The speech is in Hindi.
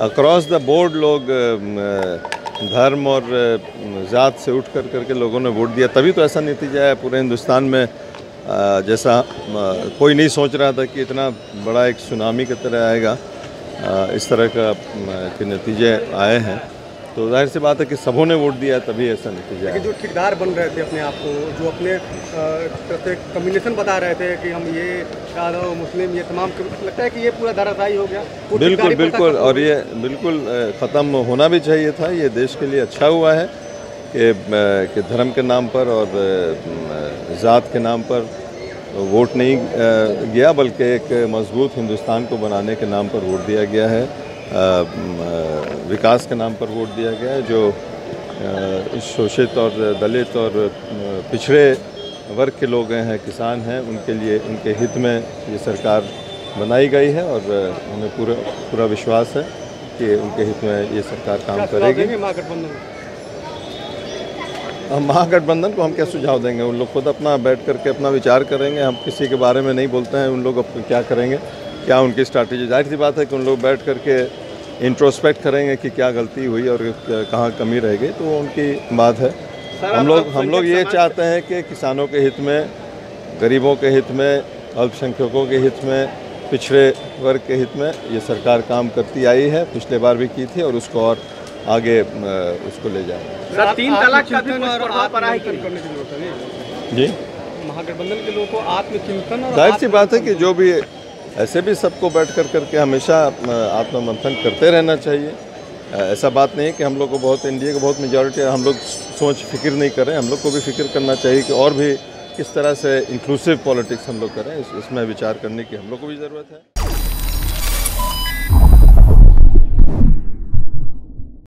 अक्रॉस द बोर्ड लोग धर्म और ज़ात से उठ कर करके लोगों ने वोट दिया। तभी तो ऐसा नतीजा है पूरे हिंदुस्तान में। जैसा कोई नहीं सोच रहा था कि इतना बड़ा एक सुनामी की तरह आएगा। इस तरह का के नतीजे आए हैं। तो ज़ाहिर सी बात है कि सबों ने वोट दिया तभी ऐसा नतीजा लेकिन जो ठेकेदार बन रहे थे अपने आप को जो अपने से कम्बिनेशन बता रहे थे कि हम ये यादव मुस्लिम ये तमाम लगता है कि ये पूरा धाराशाही हो गया। बिल्कुल बिल्कुल और ये बिल्कुल ख़त्म होना भी चाहिए था ये देश के लिए अच्छा हुआ है कि, कि धर्म के नाम पर और ज़ात के नाम पर वोट नहीं गया बल्कि एक मज़बूत हिंदुस्तान को बनाने के नाम पर वोट दिया गया है। विकास के नाम पर वोट दिया गया है जो शोषित और दलित और पिछड़े वर्ग के लोग हैं किसान हैं उनके लिए उनके हित में ये सरकार बनाई गई है और हमें पूरा पूरा विश्वास है कि उनके हित में ये सरकार काम करेगी। हम महागठबंधन को हम क्या सुझाव देंगे? उन लोग खुद अपना बैठ करके अपना विचार करेंगे हम किसी के बारे में नहीं बोलते हैं उन लोग अब क्या करेंगे? क्या उनकी स्ट्रैटेजी ज़ाहिर सी बात है कि उन लोग बैठ करके इंट्रोस्पेक्ट करेंगे कि क्या गलती हुई और कहाँ कमी रह गई तो उनकी बात है। हम लोग हम लोग ये चाहते हैं कि किसानों के हित में गरीबों के हित में अल्पसंख्यकों के हित में पिछड़े वर्ग के हित में ये सरकार काम करती आई है। पिछले बार भी की थी और उसको और आगे उसको ले जाए तीन तलाक का जी महागठबंधन के लोगों को आत्मचिंतन ज़ाहिर सी बात है कि जो भी ऐसे भी सबको बैठ कर करके हमेशा आत्ममंथन करते रहना चाहिए। ऐसा बात नहीं है कि हम लोग को बहुत इंडिया को बहुत मेजॉरिटी हम लोग सोच फ़िक्र नहीं करें। हम लोग को भी फ़िक्र करना चाहिए कि और भी किस तरह से इंक्लूसिव पॉलिटिक्स हम लोग करें। इसमें विचार करने की हम लोग को भी ज़रूरत है।